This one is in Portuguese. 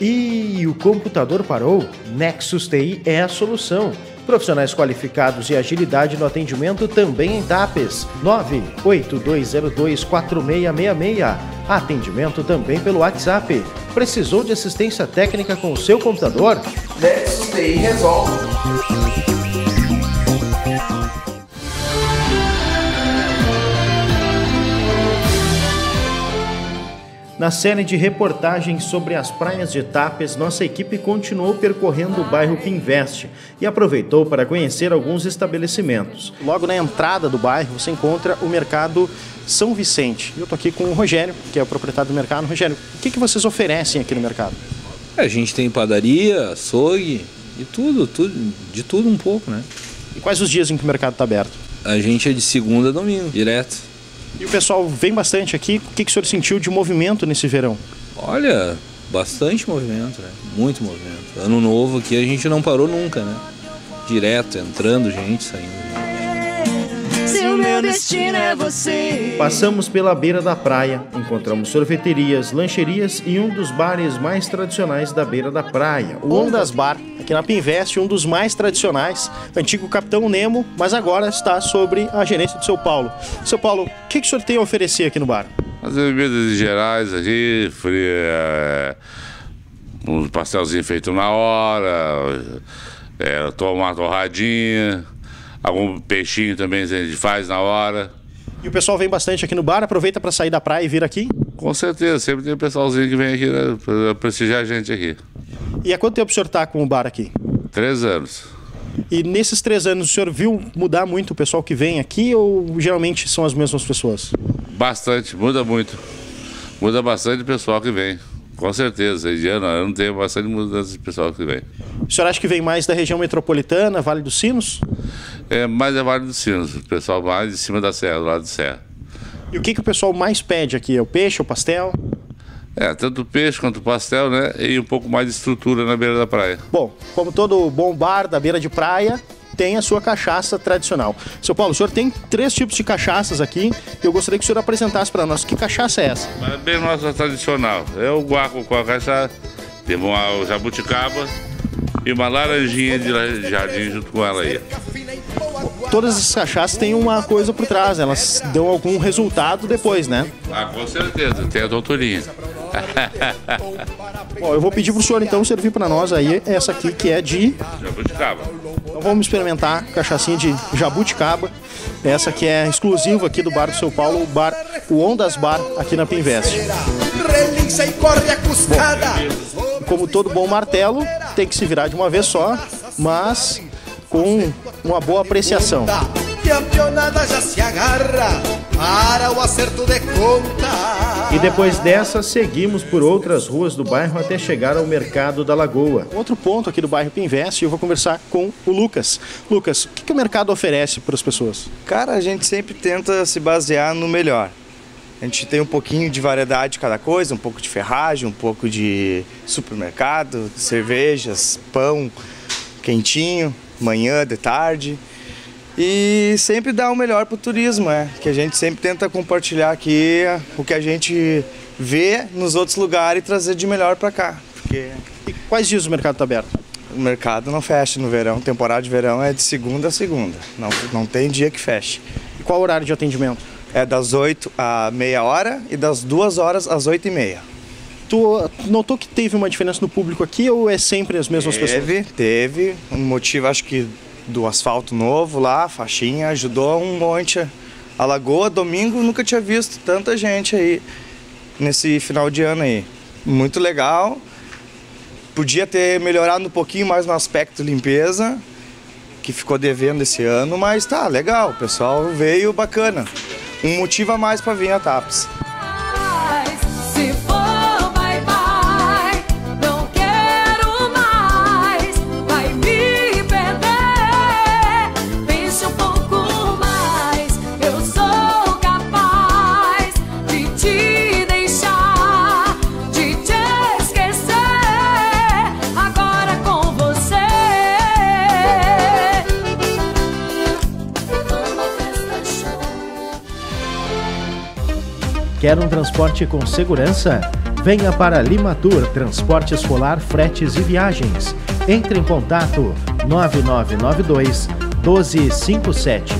E o computador parou? Nexus TI é a solução. Profissionais qualificados e agilidade no atendimento também em TAPES. 982024666. Atendimento também pelo WhatsApp. Precisou de assistência técnica com o seu computador? Nexus TI resolve. Na série de reportagens sobre as praias de Tapes, nossa equipe continuou percorrendo o bairro Pinvest e aproveitou para conhecer alguns estabelecimentos. Logo na entrada do bairro você encontra o mercado São Vicente. Eu estou aqui com o Rogério, que é o proprietário do mercado. Rogério, o que, que vocês oferecem aqui no mercado? A gente tem padaria, açougue e tudo, tudo, de tudo um pouco, né? E quais os dias em que o mercado está aberto? A gente é de segunda a domingo, direto. E o pessoal vem bastante aqui. O que, que o senhor sentiu de movimento nesse verão? Olha, bastante movimento, né? Muito movimento. Ano novo aqui a gente não parou nunca, né? Direto, entrando gente, saindo gente. Meu destino é você. Passamos pela beira da praia, encontramos sorveterias, lancherias e um dos bares mais tradicionais da beira da praia, o Ondas Bar, aqui na Pinvest, um dos mais tradicionais, antigo Capitão Nemo, mas agora está sobre a gerência do seu Paulo. Seu Paulo, o que, que o senhor tem a oferecer aqui no bar? As bebidas gerais aqui, fria, é, um pastelzinho feito na hora, é, tomar uma torradinha, algum peixinho também a gente faz na hora. E o pessoal vem bastante aqui no bar, aproveita para sair da praia e vir aqui? Com certeza, sempre tem um pessoalzinho que vem aqui né, para prestigiar a gente aqui. E há quanto tempo o senhor está com o bar aqui? Três anos. E nesses três anos, o senhor viu mudar muito o pessoal que vem aqui ou geralmente são as mesmas pessoas? Bastante, muda muito. Muda bastante o pessoal que vem. Com certeza, de ano a ano tem bastante mudança de pessoal que vem. O senhor acha que vem mais da região metropolitana, Vale dos Sinos? É mais é Vale dos Sinos, o pessoal mais de cima da serra, do lado de serra. E o que, que o pessoal mais pede aqui? É o peixe, o pastel? É, tanto o peixe quanto o pastel, né? E um pouco mais de estrutura na beira da praia. Bom, como todo bom bar da beira de praia, tem a sua cachaça tradicional. Seu Paulo, o senhor tem três tipos de cachaças aqui. Eu gostaria que o senhor apresentasse para nós. Que cachaça é essa? Mas é bem nossa tradicional. É o guaco com a cachaça, temos uma, o jabuticaba e uma laranjinha de jardim junto com ela aí. Todas as cachaças têm uma coisa por trás, elas dão algum resultado depois, né? Ah, com certeza, tem a doutorinha. Bom, eu vou pedir pro senhor então servir para nós aí essa aqui que é de jabuticaba. Então vamos experimentar cachaçinha de jabuticaba. Essa que é exclusiva aqui do bar do São Paulo, o bar o Ondas Bar aqui na Pinvest. Bom, como todo bom martelo, tem que se virar de uma vez só, mas com uma boa apreciação. Campeonada já se agarra para o acerto de conta. E depois dessa, seguimos por outras ruas do bairro até chegar ao Mercado da Lagoa. Outro ponto aqui do bairro Pinvest, eu vou conversar com o Lucas. Lucas, o que, que o mercado oferece para as pessoas? Cara, a gente sempre tenta se basear no melhor. A gente tem um pouquinho de variedade de cada coisa, um pouco de ferragem, um pouco de supermercado, cervejas, pão quentinho, manhã, de tarde. E sempre dá o melhor para o turismo, é. Que a gente sempre tenta compartilhar aqui o que a gente vê nos outros lugares e trazer de melhor para cá. Porque... E quais dias o mercado está aberto? O mercado não fecha no verão, temporada de verão é de segunda a segunda, não, não tem dia que feche. E qual o horário de atendimento? É das 8 a meia hora e das 2 horas às 8 e meia. Tu notou que teve uma diferença no público aqui ou é sempre as mesmas teve, pessoas? Teve, teve. Um motivo, acho que do asfalto novo lá, faixinha, ajudou um monte. A Lagoa, domingo, nunca tinha visto tanta gente aí nesse final de ano aí. Muito legal. Podia ter melhorado um pouquinho mais no aspecto limpeza, que ficou devendo esse ano, mas tá legal, o pessoal veio bacana. Um motivo a mais para vir a TAPS. Quer um transporte com segurança? Venha para Limatur Transporte Escolar, Fretes e Viagens. Entre em contato 9992 1257.